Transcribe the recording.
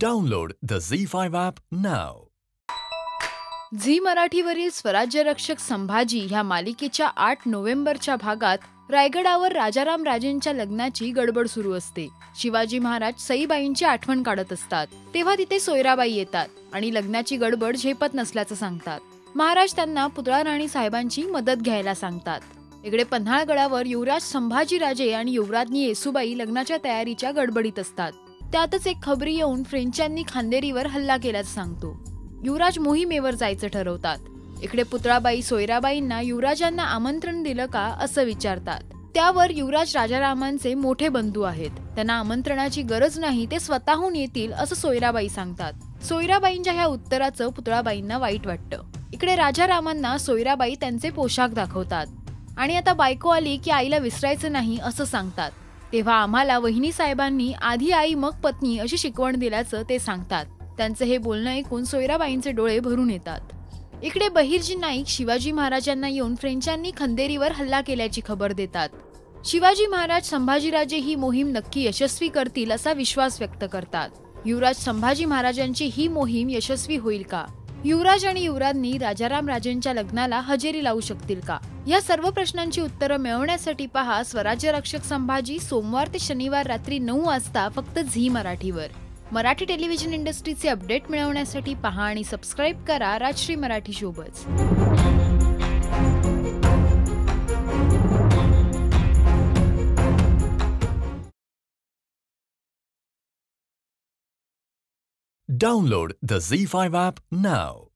Download the Zee five app नाव झी मराठीवरील स्वराज्य रक्षक संभाजी ह्या मालिकेच्या आठ नोव्हेंबरच्या भागात रायगडावर राजाराम राजेंच्या लग्नाची गडबड सुरू असते. शिवाजी महाराज सईबाईंची आठवण काढत असतात. तेव्हा तिथे सोयराबाई येतात आणि लग्नाची गडबड झेपत नसल्याचं सांगतात. महाराज त्यांना पुतळा राणी साहेबांची मदत घ्यायला सांगतात. इकडे पन्हाळगडावर युवराज संभाजीराजे आणि युवराज्ञी येसुबाई लग्नाच्या तयारीच्या गडबडीत असतात. त्यातच एक खबरी येऊन फ्रेंचांनी खांदेरीवर हल्ला केल्याचं सांगतो. युवराज मोहिमेवर जायचं ठरवतात. इकडे पुतळाबाई सोयराबाईंना युवराजांना आमंत्रण दिलं का असं विचारतात. त्यावर युवराज राजारामांचे मोठे बंधू आहेत. त्यांना आमंत्रणाची गरज नाही ते स्वतःहून येतील असं सोयराबाई सांगतात. सोयराबाईंच्या ह्या उत्तराचं पुतळाबाईंना वाईट वाटतं. इकडे राजारामांना सोयराबाई त्यांचे पोशाख दाखवतात. आणि आता बायको आली की आईला विसरायचं नाही असं सांगतात. तेव्हा आम्हाला वहिनी साहेबांनी आधी आई मग पत्नी अशी शिकवण दिल्याचं ते सांगतात. त्यांचं हे बोलणं ऐकून सोयराबाईंचे डोळे भरून येतात. इकडे बहिर्जी नाईक शिवाजी महाराजांना येऊन फ्रेंचांनी खंदेरीवर हल्ला केल्याची खबर देतात. शिवाजी महाराज संभाजीराजे ही मोहीम नक्की यशस्वी करतील असा विश्वास व्यक्त करतात. युवराज संभाजी महाराजांची ही मोहीम यशस्वी होईल का? युवराज आणि युवराजनी राजाराम राजेंच्या लग्नाला हजेरी लावू शकतील का? या सर्व प्रश्नांची उत्तरं मिळवण्यासाठी पहा स्वराज्य रक्षक संभाजी सोमवार ते शनिवार रात्री नऊ वाजता फक्त झी मराठीवर. मराठी टेलिव्हिजन इंडस्ट्रीचे अपडेट मिळवण्यासाठी पहा आणि सबस्क्राईब करा Rajshri Marathi शोबच Download the Z5 app now.